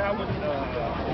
I used one, uh,